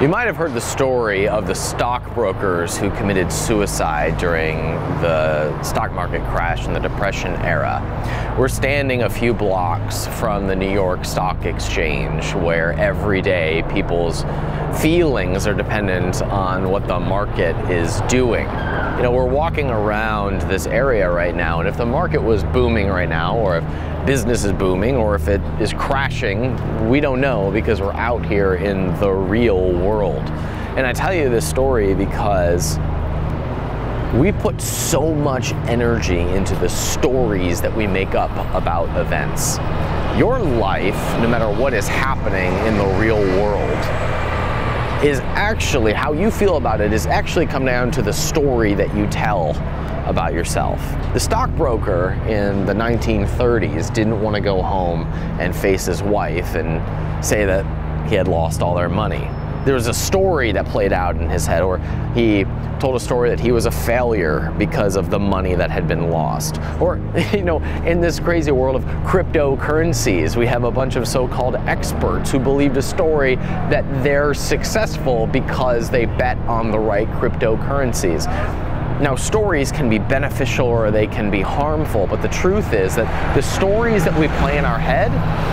You might have heard the story of the stockbrokers who committed suicide during the stock market crash in the Depression era. We're standing a few blocks from the New York Stock Exchange where every day people's feelings are dependent on what the market is doing. You know, we're walking around this area right now, and if the market was booming right now, or if business is booming or if it is crashing, we don't know because we're out here in the real world. And I tell you this story because we put so much energy into the stories that we make up about events. Your life, no matter what is happening in the real world, is actually how you feel about it is actually come down to the story that you tell about yourself. The stockbroker in the 1930s didn't want to go home and face his wife and say that he had lost all their money. There was a story that played out in his head, or he told a story that he was a failure because of the money that had been lost. Or, you know, in this crazy world of cryptocurrencies, we have a bunch of so called experts who believed a story that they're successful because they bet on the right cryptocurrencies. Now, stories can be beneficial or they can be harmful, but the truth is that the stories that we play in our head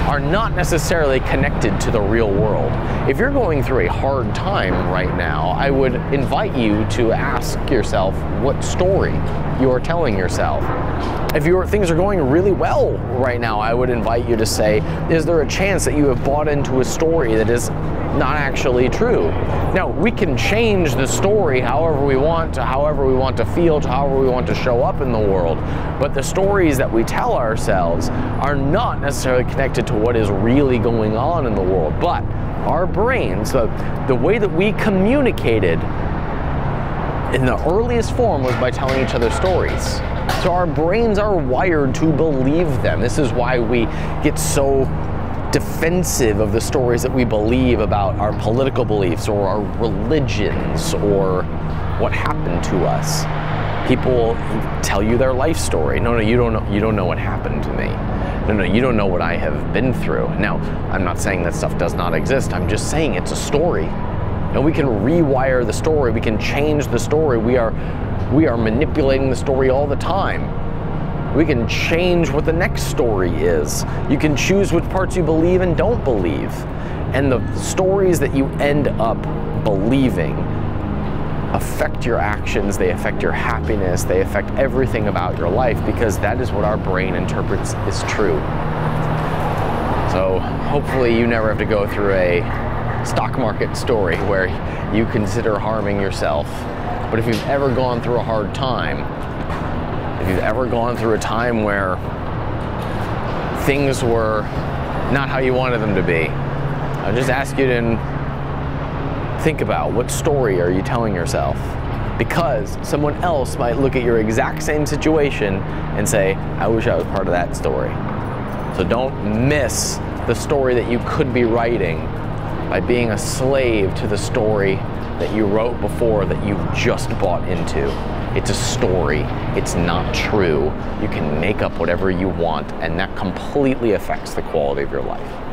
are not necessarily connected to the real world. If you're going through a hard time right now, I would invite you to ask yourself what story you are telling yourself. If your things are going really well right now, I would invite you to say, is there a chance that you have bought into a story that is not actually true. Now, we can change the story however we want to however we want to feel to however we want to show up in the world, but the stories that we tell ourselves are not necessarily connected to what is really going on in the world. But our brains, the, the way that we communicated in the earliest form was by telling each other stories. So our brains are wired to believe them. This is why we get so defensive of the stories that we believe about our political beliefs or our religions or what happened to us. People tell you their life story. No, no, you don't know. You don't know what happened to me. No, no, you don't know what I have been through. Now, I'm not saying that stuff does not exist. I'm just saying it's a story. And we can rewire the story. We can change the story. We are, we are manipulating the story all the time. We can change what the next story is. You can choose which parts you believe and don't believe. And the stories that you end up believing affect your actions, they affect your happiness, they affect everything about your life because that is what our brain interprets is true. So hopefully you never have to go through a stock market story where you consider harming yourself. But if you've ever gone through a hard time, if you've ever gone through a time where things were not how you wanted them to be, I just ask you to think about what story are you telling yourself? Because someone else might look at your exact same situation and say, I wish I was part of that story. So don't miss the story that you could be writing by being a slave to the story that you wrote before that you've just bought into. It's a story. It's not true. You can make up whatever you want, and that completely affects the quality of your life.